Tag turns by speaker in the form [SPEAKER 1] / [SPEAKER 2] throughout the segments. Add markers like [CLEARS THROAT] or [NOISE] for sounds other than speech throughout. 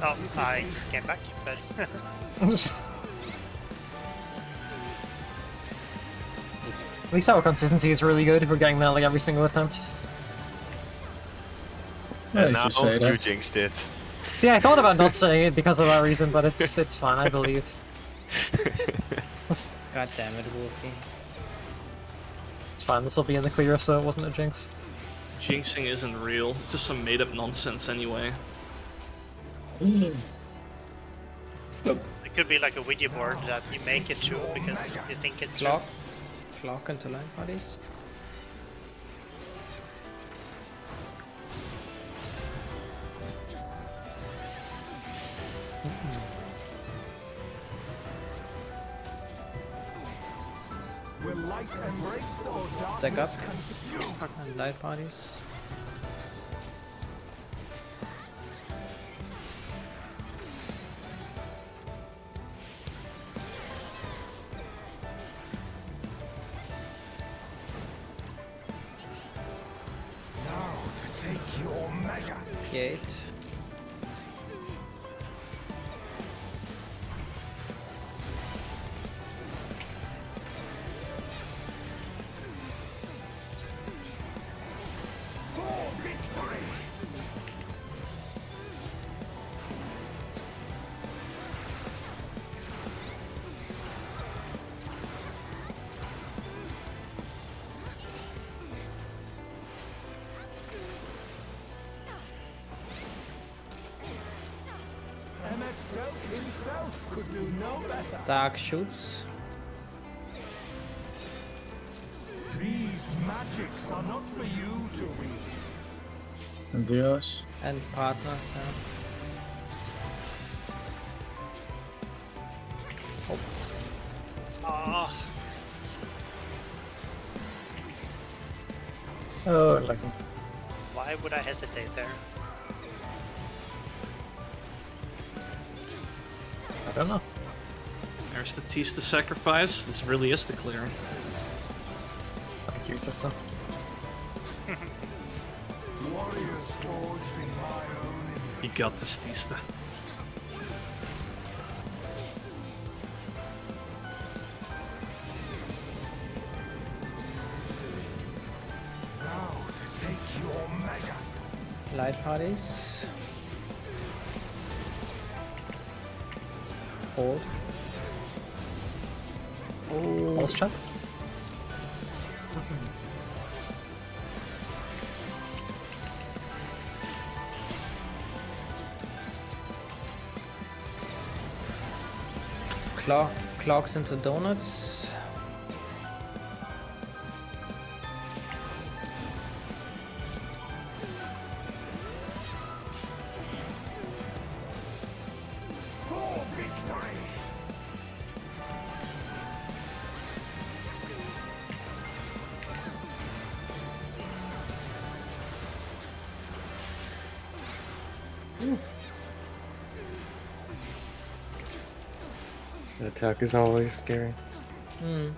[SPEAKER 1] Oh, I just came back, but [LAUGHS]
[SPEAKER 2] At least our consistency is really good if we're getting that like every single attempt.
[SPEAKER 3] Yeah, you
[SPEAKER 4] now
[SPEAKER 3] should say
[SPEAKER 4] you
[SPEAKER 3] that.
[SPEAKER 4] jinxed it.
[SPEAKER 2] Yeah, I thought about not [LAUGHS] saying it because of that reason, but it's it's fine, I believe. [LAUGHS]
[SPEAKER 5] God damn it, Wolfi.
[SPEAKER 2] It's fine, this will be in the clear, so it wasn't a jinx.
[SPEAKER 6] Jinxing isn't real. It's just some made up nonsense anyway. Mm.
[SPEAKER 1] it could be like a Ouija board that you make it true because you think it's true.
[SPEAKER 5] Clock. Clock into line parties.
[SPEAKER 7] Will light embrace or
[SPEAKER 5] Stack up. And light parties. Gate. Dark shoots.
[SPEAKER 7] These magics are not for you to wield.
[SPEAKER 3] And Dios.
[SPEAKER 5] And partners. Yeah.
[SPEAKER 1] Oh,
[SPEAKER 2] Oh, like
[SPEAKER 1] why would I hesitate there?
[SPEAKER 2] Don't know.
[SPEAKER 6] There's the tease the sacrifice. This really is the clear.
[SPEAKER 2] Thank you, Tessa.
[SPEAKER 7] Warriors forged in my own image.
[SPEAKER 6] You got this, Tyste.
[SPEAKER 7] Now to take your measure.
[SPEAKER 5] Light parties. Hold. Oh,
[SPEAKER 2] Pulse
[SPEAKER 5] clock, clocks into donuts.
[SPEAKER 8] Attack is always scary.
[SPEAKER 5] Hmm.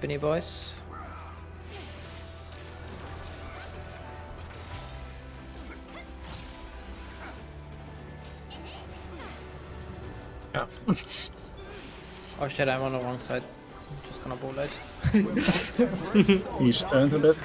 [SPEAKER 5] Benny boys.
[SPEAKER 2] Yeah.
[SPEAKER 5] Oh shit, I'm on the wrong side. I'm just gonna bullet.
[SPEAKER 3] He's turned a bit.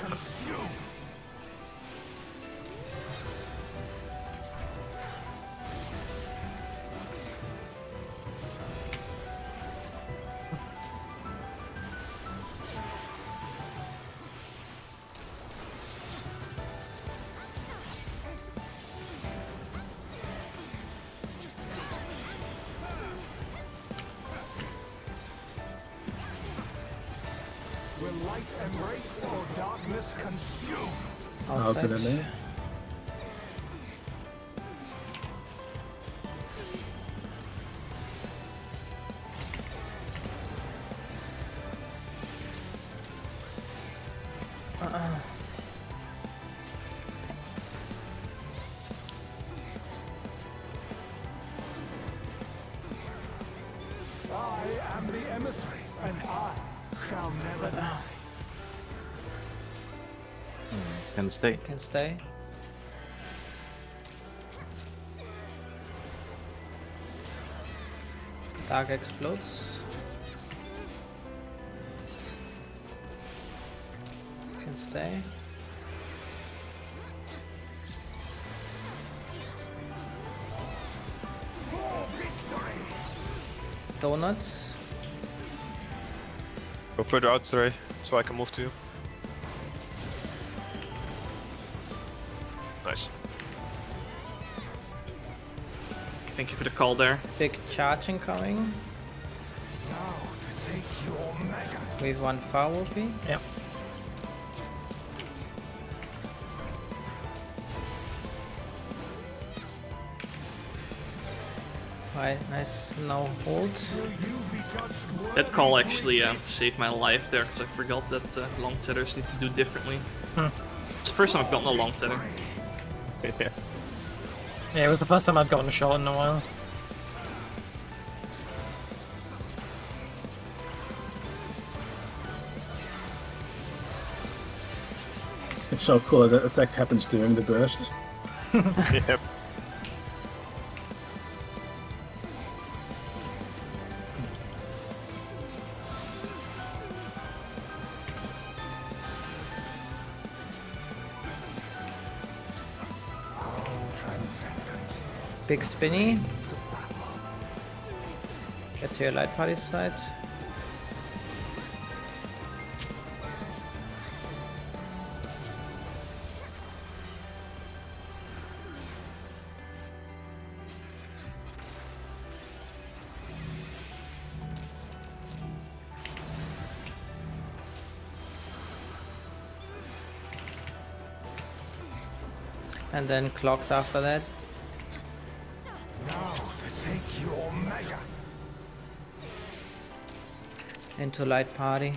[SPEAKER 7] Will light embrace or darkness consume?
[SPEAKER 3] To the lane.
[SPEAKER 7] I am the emissary, and I shall never die.
[SPEAKER 9] Hmm, can stay.
[SPEAKER 5] Can stay. Dark explodes. Can stay. Donuts.
[SPEAKER 4] Go further out, Ray, so I can move to you. Nice.
[SPEAKER 6] Thank you for the call there.
[SPEAKER 5] Big charge incoming.
[SPEAKER 7] Now to take your measure.
[SPEAKER 5] Wave one far will be.
[SPEAKER 2] Yep.
[SPEAKER 5] Right, nice no hold.
[SPEAKER 7] Will you be judged worthy
[SPEAKER 6] That call actually uh, saved my life there because I forgot that uh, long setters need to do differently.
[SPEAKER 2] Hmm.
[SPEAKER 6] It's the first time I've gotten a long setter. [LAUGHS]
[SPEAKER 4] yeah.
[SPEAKER 2] Yeah, it was the first time I've gotten a shot in a while.
[SPEAKER 3] It's so cool that attack happens during the burst. [LAUGHS] [LAUGHS]
[SPEAKER 4] yep.
[SPEAKER 5] Big spinny. Get to your light party side. And then clocks after that. Into light party.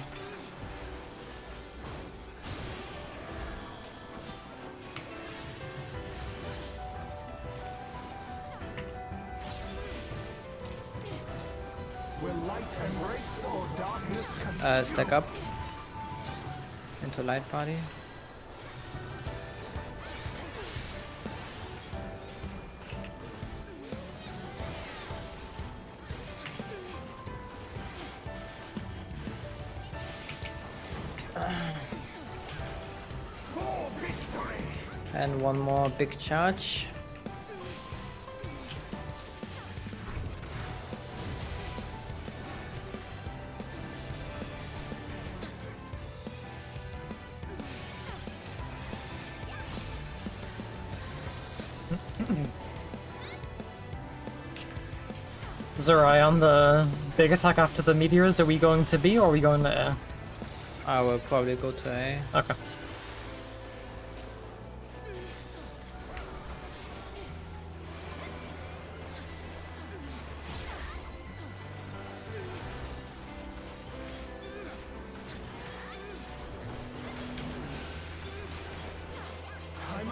[SPEAKER 7] Will light embrace or darkness consume?
[SPEAKER 5] Uh, stack up into light party. And one more big charge. [CLEARS THROAT]
[SPEAKER 2] Zurai, on the big attack after the meteors, are we going to B or are we going to air?
[SPEAKER 5] I will probably go to A.
[SPEAKER 2] Okay.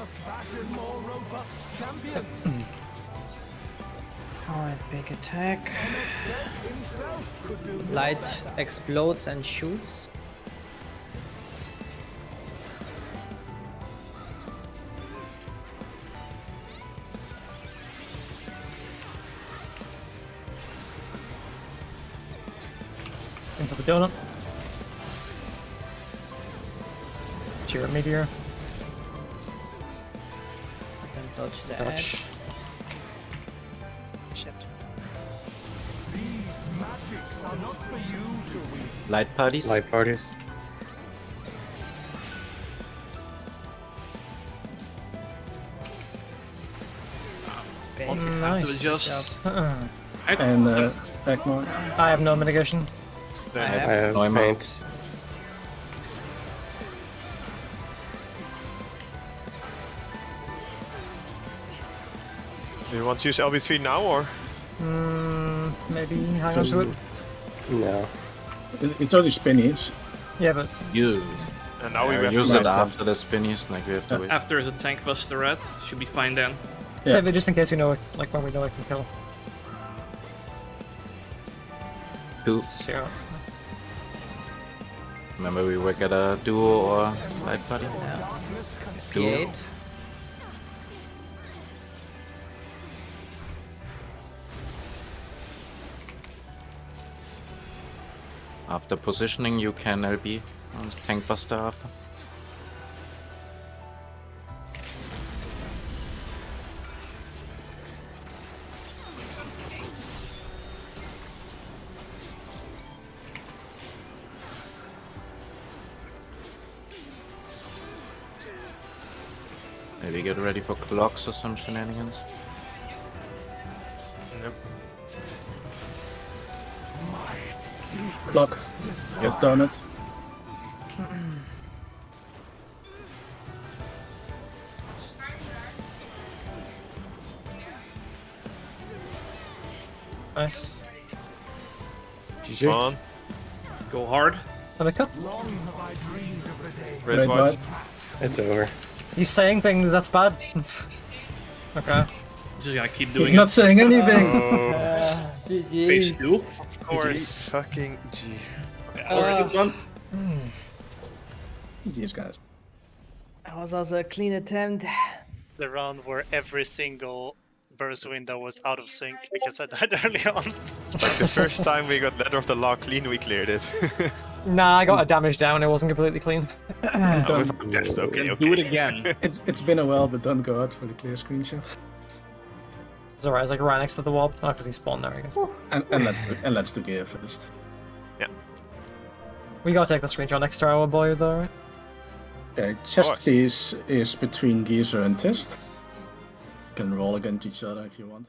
[SPEAKER 7] Fashion more robust champions.
[SPEAKER 5] Alright, big attack.
[SPEAKER 7] Set himself could do no
[SPEAKER 5] Light explodes and shoots.
[SPEAKER 2] Into the donut. To your meteor.
[SPEAKER 5] Dodge the
[SPEAKER 2] Dodge.
[SPEAKER 1] Shit.
[SPEAKER 7] These magics are not for you to wield.
[SPEAKER 8] Light parties?
[SPEAKER 2] Light parties.
[SPEAKER 6] Once
[SPEAKER 5] Big
[SPEAKER 6] it's time to
[SPEAKER 2] Nice.
[SPEAKER 6] adjust.
[SPEAKER 3] And uh, Ekmar.
[SPEAKER 2] I have no mitigation.
[SPEAKER 5] I
[SPEAKER 8] I
[SPEAKER 5] have.
[SPEAKER 8] have
[SPEAKER 9] No, I'm
[SPEAKER 8] faint.
[SPEAKER 4] You want to use LB3 now or?
[SPEAKER 2] Mm, maybe hang on
[SPEAKER 3] Just-
[SPEAKER 2] to it.
[SPEAKER 8] No.
[SPEAKER 3] It- It's only spinnies.
[SPEAKER 2] Yeah, but
[SPEAKER 9] You
[SPEAKER 4] And now we
[SPEAKER 9] uh,
[SPEAKER 4] have
[SPEAKER 9] use
[SPEAKER 4] to
[SPEAKER 9] it
[SPEAKER 4] wait.
[SPEAKER 9] after the spinnies, like we have to wait.
[SPEAKER 6] After is a tank buster red, should be fine then.
[SPEAKER 3] Yeah.
[SPEAKER 2] save it just in case we know it, like when we know it can kill.
[SPEAKER 9] Two.
[SPEAKER 2] Zero.
[SPEAKER 9] Remember we work at a duo or light party? Duo. After positioning, you can LB on uh, Tank Buster after. Maybe get ready for clocks or some shenanigans.
[SPEAKER 4] Yep.
[SPEAKER 3] Clock. Get done it.
[SPEAKER 2] Nice.
[SPEAKER 4] Come
[SPEAKER 8] GG.
[SPEAKER 4] on.
[SPEAKER 6] Go hard.
[SPEAKER 2] Let me cut.
[SPEAKER 7] Long have I dreamed of the day
[SPEAKER 4] Red,
[SPEAKER 3] Red,
[SPEAKER 4] white.
[SPEAKER 3] white.
[SPEAKER 8] It's over.
[SPEAKER 2] He's saying things that's bad. [LAUGHS] okay.
[SPEAKER 6] Just gotta keep
[SPEAKER 3] He's
[SPEAKER 6] doing
[SPEAKER 3] not saying anything.
[SPEAKER 4] Oh, [LAUGHS]
[SPEAKER 6] Phase two.
[SPEAKER 1] Of course.
[SPEAKER 4] fucking G.
[SPEAKER 6] Or uh, this one. [SIGHS]
[SPEAKER 3] These guys.
[SPEAKER 5] That was also a clean attempt.
[SPEAKER 1] The round where every single burst window was out of sync because I died [LAUGHS] early on.
[SPEAKER 4] Like the first time we got letter of the law clean, we cleared it. [LAUGHS]
[SPEAKER 2] Nah, I got a damage down. It wasn't completely clean.
[SPEAKER 3] Don't-
[SPEAKER 4] Just okay, okay.
[SPEAKER 6] Do it again. [LAUGHS]
[SPEAKER 3] it's it's been a while, but don't go out for the clear screenshot.
[SPEAKER 2] It's alright. It's like right next to the wall. Oh, because he spawned there, I guess.
[SPEAKER 3] And, and let's do, and let's do gear first.
[SPEAKER 2] We gotta take the screenshot next to our boy, though, right?
[SPEAKER 3] Uh, okay, chest piece is between Geezer and Tyste. Can roll against each other if you want.